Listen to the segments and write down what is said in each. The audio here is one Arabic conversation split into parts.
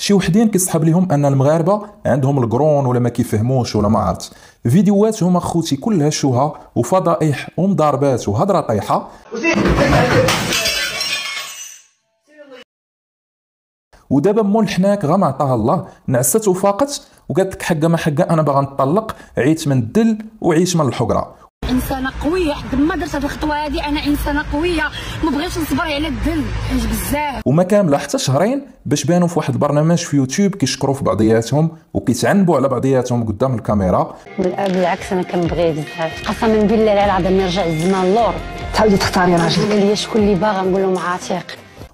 شي وحدين كيصحاب ليهم أن المغاربة عندهم القرون ولا ما كيفهموش ولا ما عرفت فيديوهات هما خوتي كلها شوها وفضائح ومضاربات وهضرة طايحة. ودابا مول حناك غا عطاها الله نعست وفاقت وقالت لك حقا ما حقا أنا باغا نطلق عيت من الدل وعيت من الحقرة. إنسانة قوية. حد ما درت هذه الخطوة هذه أنا إنسانة قوية. ما بغيتش نصبر على الدل. حيت بزاف. وما كامله حتى شهرين باش بانوا في واحد البرنامج في يوتيوب كيشكروا في بعضياتهم وكيتعنقوا على بعضياتهم قدام الكاميرا. بالعكس أنا كنبغيه بزاف. قسما بالله العظيم يرجع الزمان اللور تعاودي تختاري راجل قال لي شكون اللي باغا نقول لهم عاتق.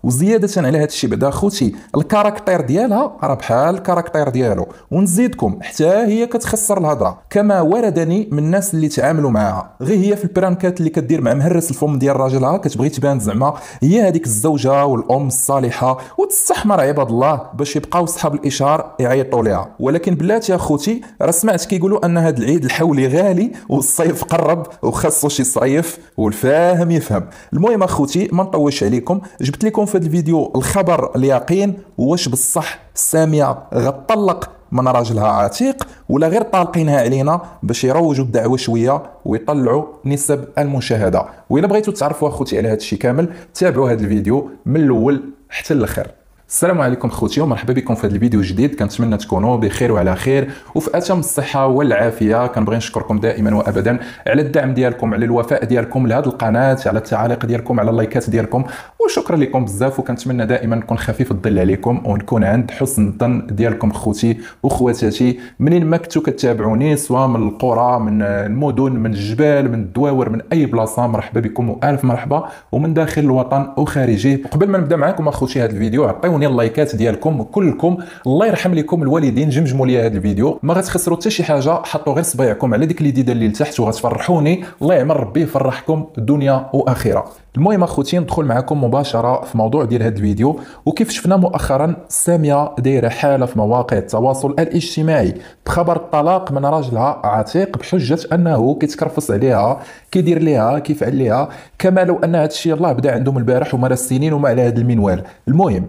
وزيادة على هذا الشيء بعدا خوتي ال caractère ديالها راه بحال ال caractère ديالو. ونزيدكم حتى هي كتخسر الهضرة كما وردني من الناس اللي تعاملوا معها غير هي في البرانكات اللي كدير مع مهرس الفم ديال راجلها كتبغي تبان زعما هي هذيك الزوجة والأم الصالحة. وتستحمر عباد الله باش يبقاو صحاب الاشار يعيطوا لها ولكن بلاتي يا خوتي راه سمعت كيقولوا أن هذا العيد الحولي غالي والصيف قرب وخاصو شي صيف والفاهم يفهم. المهم اخوتي ما نطولش عليكم جبت لكم في هذا الفيديو الخبر اليقين واش بصح سامية غتطلق من راجلها عتيق ولا غير طالقينها علينا باش يروجوا الدعوة شوية ويطلعوا نسب المشاهدة. وإلا بغيتوا تعرفوا أخوتي على هذا الشيء كامل تابعوا هذا الفيديو من الأول حتى الآخر السلام عليكم خوتي ومرحبا بكم في هذا الفيديو الجديد. كنتمنى تكونوا بخير وعلى خير وفي أتم الصحة والعافية. كنبغي نشكركم دائما وابدا على الدعم ديالكم على الوفاء ديالكم لهذه القناة على التعاليق ديالكم على اللايكات ديالكم. وشكرا لكم بزاف وكنتمنى دائما نكون خفيف الظل عليكم ونكون عند حسن الظن ديالكم خوتي وخواتاتي. منين ما كنتو كتابعوني سواء من القرى من المدن من الجبال من الدواور من أي بلاصة مرحبا بكم وألف مرحبا. ومن داخل الوطن وخارجه قبل ما نبدأ معكم أخوتي هذا الفيديو عطيوني اللايكات ديالكم كلكم. الله يرحم لكم الوالدين. جمجموا لي هذا الفيديو. ما غتخسروا حتى شي حاجة حطوا غير صبايعكم على ديك اليديده اللي لتحت وغتفرحوني. الله يعمر ربي يفرحكم دنيا وآخرة. المهم أخوتي ندخل معكم مباشرة في موضوع ديال هذا الفيديو. وكيف شفنا مؤخرا سامية دايرة حالة في مواقع التواصل الاجتماعي. بخبر الطلاق من راجلها عتيق بحجة أنه كيتكرفص عليها كيدير ليها كيفعل ليها. كما لو أن هذا الشيء الله بدأ عندهم البارح ومارس السنين وما على هذا المنوال. المهم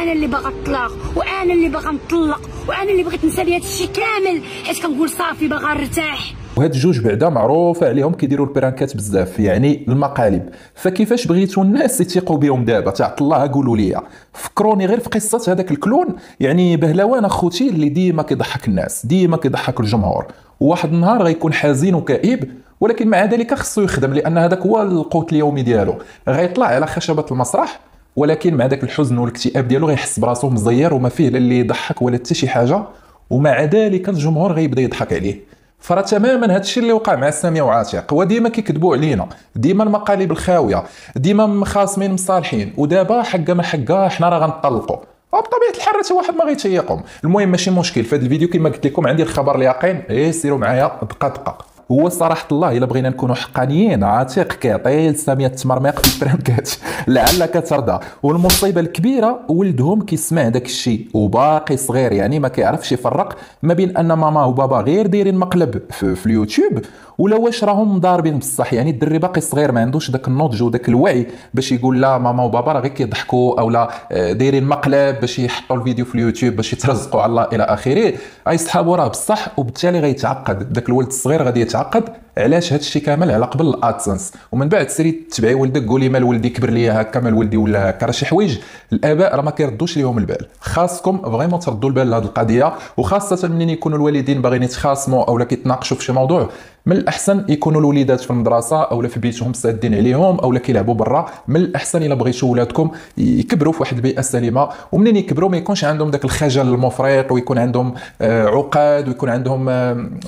حيت أنا اللي باغا الطلاق وأنا اللي باغا نطلق وأنا اللي بغيت نسالي هذا الشيء كامل حيت كنقول صافي باغا نرتاح. وهاد الجوج بعدا معروف عليهم كيديروا البرانكات بزاف يعني المقالب. فكيفاش بغيتوا الناس يثيقوا بهم دابا؟ تاع الله قولوا لي. فكروني غير في قصة هذاك الكلون يعني بهلوان أخوتي اللي ديما كيضحك الناس ديما كيضحك الجمهور. وواحد النهار غيكون حزين وكئيب ولكن مع ذلك خصو يخدم لأن هذاك هو القوت اليومي ديالو. غيطلع على خشبة المسرح ولكن مع ذاك الحزن والاكتئاب ديالو غيحس براسو مزير وما فيه لا اللي يضحك ولا حتى شي حاجة. ومع ذلك الجمهور غيبدا يضحك عليه. فراه تماما هذا الشيء اللي وقع مع سامية وعاتق. هو ديما كيكذبوا علينا. ديما المقالب الخاوية. ديما مخاصمين مصالحين. ودابا حقا ما حقا حنا راه غنطلقوا وبطبيعه الحال حتى واحد ما غيتيقهم. المهم ماشي مشكل. في هذا الفيديو كما قلت لكم عندي الخبر اليقين. إيه سيروا معايا. دقة دقة. هو صراحة الله إلا بغينا نكونوا حقانيين عتيق كيعطي لسامية التمرميق في البرانكات لعلك ترضى. والمصيبة الكبيرة ولدهم كيسمع داك الشيء وباقي صغير يعني ما كيعرفش يفرق ما بين أن ماما وبابا غير دايرين مقلب في, في اليوتيوب ولا واش راهم ضاربين بصح. يعني الدري باقي صغير ما عندوش داك النضج وداك الوعي باش يقول لا ماما وبابا راه غير كيضحكوا أو لا آه، دايرين مقلب باش يحطوا الفيديو في اليوتيوب باش يترزقوا على الله إلى آخره. أي صحابو راه بصح وبالتالي غيتعقد. داك الولد الصغير غادي يتعقد. تعقد علاش هذا الشيء كامل على قبل ال AdSense ومن بعد سيري تبعي ولدك قولي مال ولدي كبر ليا هكا مال ولدي ولا هكا راه شي حوايج. الآباء راه ما كيردوش ليهم البال. خاصكم vraiment تردوا البال لهذه القضية وخاصة منين يكونوا الوالدين باغيين يتخاصموا أو كيتناقشوا في شي موضوع. من الأحسن يكونوا الوليدات في المدرسة أو في بيتهم سادين عليهم أو كيلعبوا برا. من الأحسن إلا بغيتوا ولادكم يكبروا في واحد البيئه سليمة. ومنين يكبروا ما يكونش عندهم ذاك الخجل المفرط ويكون عندهم آه، عقاد ويكون عندهم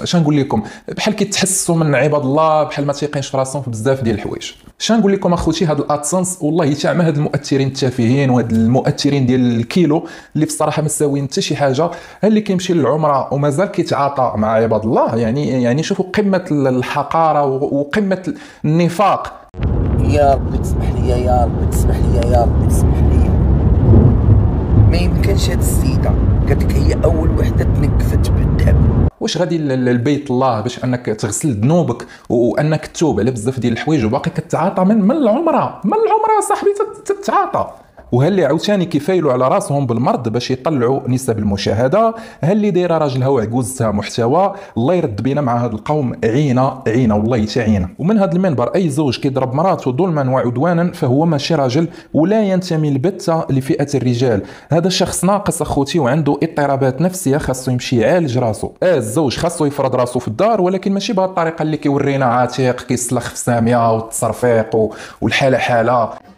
اش نقول لكم بحال كيتحسوا من عباد الله بحال ما تيقينش في راسهم في بزاف ديال الحوايج. اش نقول لكم اخوتي؟ هاد الادسنس والله تاع هاد المؤثرين التافهين وهاد المؤثرين ديال الكيلو اللي بصراحه ما ساويين حتى شي حاجة اللي كيمشي للعمرة ومازال كيتعاطى مع عباد الله. يعني يعني شوفوا قمة الحقارة وقمة النفاق. يا رب تسمح لي يا رب تسمح لي يا رب تسمح لي. ما يمكنش هاد السيدة قالت لك هي أول وحدة تنكفت واش غادي للبيت الله باش انك تغسل ذنوبك وانك تتوب على بزاف ديال الحوايج وباقي كتعاطى من من العمرة. من العمرة صاحبي تتعاطى. وهل اللي عاوتاني كيفايلوا على راسهم بالمرض باش يطلعوا نسب المشاهدة؟ هل اللي دايرة راجلها وعجوزتها محتوى؟ الله يرد بينا مع هذا القوم. عينه عينه والله تعينه ومن هذا المنبر أي زوج كيضرب مراته ظلما وعدوانا فهو ماشي راجل ولا ينتمي البتة لفئة الرجال. هذا شخص ناقص أخوتي وعنده اضطرابات نفسية خاصو يمشي يعالج راسو. آه الزوج خاصو يفرض راسو في الدار ولكن ماشي بهذه الطريقة اللي كيورينا عاتق كيسلخ في سامية والتصرفيق والحالة حالة.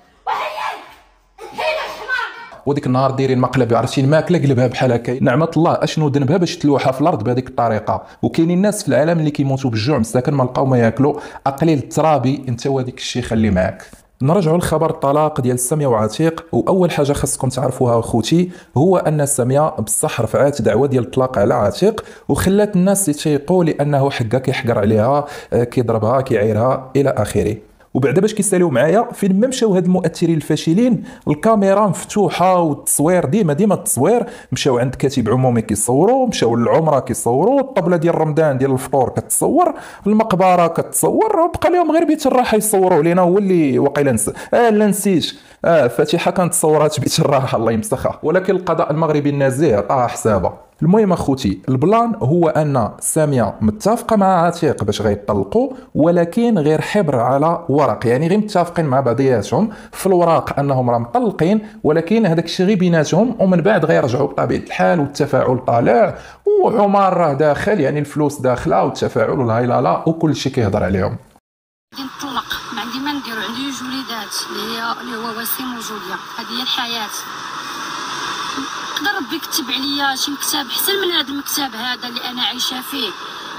وديك النهار دايرين مقلب عرفتي الماكله قلبها بحال هكا نعمة الله أشنو ذنبها باش تلوحها في الأرض بهذيك الطريقة؟ وكاينين الناس في العالم اللي كيموتوا بالجوع مساكن ما لقاو ما ياكلوا. أقليل الترابي أنت وهذيك الشيء خلي معاك. نرجعوا لخبر الطلاق ديال ساميه وعتيق. وأول حاجة خاصكم تعرفوها أخوتي هو أن ساميه بصح رفعات دعوة ديال الطلاق على عتيق. وخلات الناس يتيقوا لأنه حقا كيحقر عليها آه، كيضربها كيعيرها إلى آخره. وبعدا باش كيساليو معايا فين ما مشاو هاد المؤثرين الفاشلين؟ الكاميرا مفتوحة والتصوير ديما ديما التصوير. مشاو عند كاتب عمومي كيصوروا مشاو للعمرة كيصوروا الطبلة ديال رمضان ديال الفطور كتصور المقبرة كتصور بقى لهم غير بيت الراحه يصوروا علينا هو اللي واقيلا نس آه لا نسيت. آه فاتحة كانت تصورات بيت الراحه الله يمسخها. ولكن القضاء المغربي النزيه طاح حسابة. المهم أخوتي البلان هو أن سامية متفقة مع عتيق باش غيطلقوا ولكن غير حبر على ورق. يعني غير متفقين مع بعضياتهم في الوراق أنهم راه مطلقين ولكن هذاك الشيء غير بيناتهم ومن بعد غيرجعوا بطبيعة الحال والتفاعل طالع وعمر راه داخل يعني الفلوس داخلة والتفاعل والهيلاله وكل شيء كيهضر عليهم. نطلق ما عندي ما ندير عندي جوج وليدات اللي هو وسيم وجوليا. هذه هي الحياة. يقدر ربي يكتب عليا شي مكتب احسن من هذا المكتب هذا اللي أنا عايشة فيه.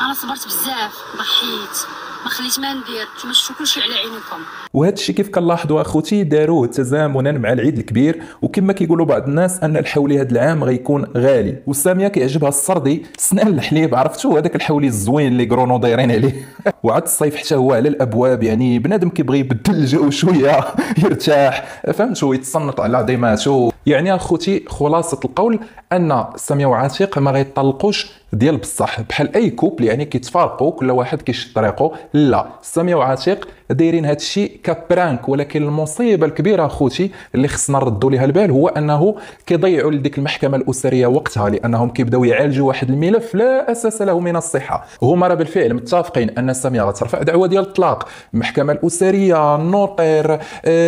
أنا صبرت بزاف ضحيت. ما خليت ما ندير. نتوما شفتوا كلشي على عينكم. وهذا الشيء كيف كنلاحظوا أخوتي داروه تزامنا مع العيد الكبير وكما كيقولوا بعض الناس أن الحولي هذا العام غيكون غالي. وسامية كيعجبها السردي سنان الحليب عرفتوا هذاك الحولي الزوين اللي كرونو دايرين عليه. وعاد الصيف حتى هو على الأبواب يعني بنادم كيبغي يبدل الجو شوية يرتاح. فهمتوا يتصنت على عظيماته يعني أخوتي خلاصة القول أن سامية وعتيق ما غيطلقوش ديال بصح بحال أي كوبل يعني كيتفارقوا كل واحد كيشد طريقه لا ساميه وعتيق دايرين هذا الشيء كبرانك ولكن المصيبة الكبيرة أخوتي اللي خصنا نردوا ليها البال هو أنه كيضيعوا لديك المحكمة الأسرية وقتها لأنهم كيبداو يعالجوا واحد الملف لا أساس له من الصحة. هما راه بالفعل متفقين أن ساميه غترفع دعوة ديال الطلاق. المحكمه الأسرية النوطير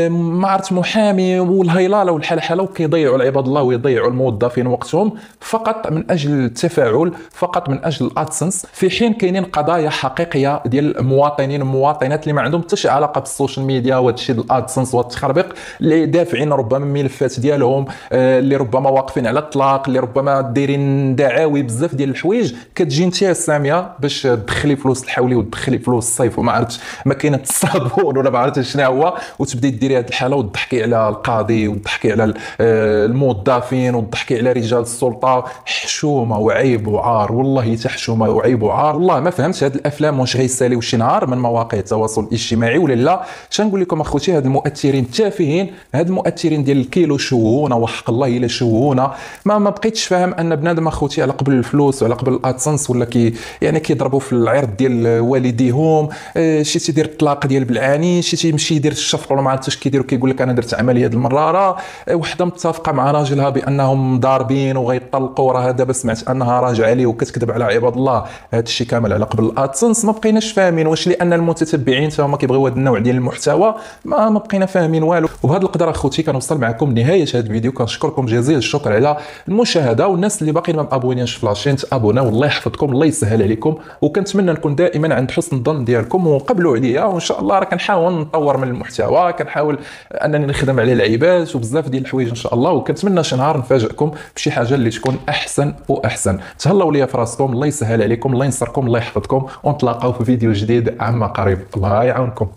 ما عرفت محامي والهيلالة والحلحلة وكيضيعوا العباد الله ويضيعوا الموظفين وقتهم فقط من أجل التفاعل فقط من أجل ال AdSense في حين كاينين قضايا حقيقية ديال المواطنين والمواطنات اللي ما عندهم حتى شي علاقة بال social media وهذا الشيء ال AdSense والتخربيق اللي دافعين ربما الملفات ديالهم آه، اللي ربما واقفين على الطلاق اللي ربما دايرين دعاوي بزاف ديال الحوايج. كتجي انت سامية باش تدخلي فلوس الحولي وتدخلي فلوس الصيف وما عرفتش ماكينه الصابون ولا ما عرفتش شنو هو وتبداي ديري هذه الحالة وتضحكي على القاضي وتضحكي على آه، الموظفين وتضحكي على رجال السلطة. حشومة وعيب وعار. والله حتى حشومه وعيب وعار والله ما فهمتش هاد الأفلام واش غيساليو شي نهار من مواقع التواصل الاجتماعي؟ ولا لا؟ شنقول لكم أخوتي هاد المؤثرين التافهين هاد المؤثرين ديال الكيلو شوهونا وحق الله إلا شوهونا ما ما بقيتش فاهم أن بنادم أخوتي على قبل الفلوس وعلى قبل الأدسنس ولا كي يعني كيضربوا في العرض ديال والديهم آه، شي تيدير الطلاق ديال بالعاني شي تيمشي يدير الشفق ولا ما عرفتش كيديروا كيقول لك أنا درت عملية هاد المره راه وحدة متفقة مع راجلها بأنهم ضاربين وغيطلقوا راه دابا سمعت أنها راجعة ليه وكتكذب على عباد الله. هذا الشيء كامل على قبل. الادسنس ما بقيناش فاهمين. واش لأن المتتبعين هما كيبغيو هذا النوع ديال المحتوى ما ما بقينا فاهمين والو. وبهذا القدر أخوتي كنوصل معكم نهاية هذا الفيديو. كنشكركم جزيل الشكر على المشاهدة. والناس اللي باقيين ما مأبونينش في لاشين تأبونا. والله يحفظكم الله يسهل عليكم. وكنتمنى نكون دائما عند حسن الظن ديالكم. وقبلوا عليا وإن شاء الله راه كنحاول نطور من المحتوى. كنحاول أنني نخدم عليه العباد وبزاف ديال الحوايج إن شاء الله. وكنتمنى شي نهار نفاجئكم بشي حاجة اللي تكون أحسن وأحسن. تهلاو ليا في راسكم الله يسهل عليكم الله ينصركم الله يحفظكم. ونتلاقاو في فيديو جديد عما قريب. الله يعاونكم.